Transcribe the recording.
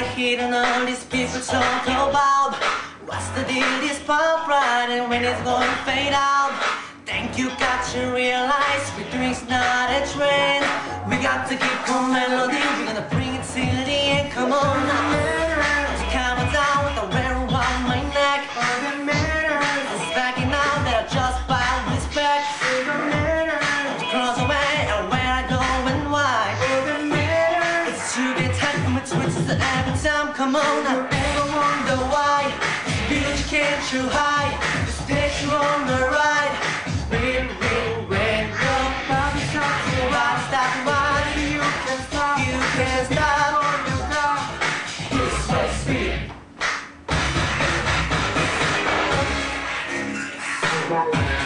Of hearing all these people talk about. What's the deal, this pop right and when it's going to fade out. Think you got to realize victory's not a trend. We got to keep on melody, we're gonna bring it to the end, come on. Now Just calm down with the red around my neck. It's backing that I just buy respect Cross away and where I go and why? It's too get from my twists every time, come on now Never wonder why. You can't too high Just take you on the ride. Win, win, win Your body Your body stops riding You can stop You can't stop. It's my speed It's my speed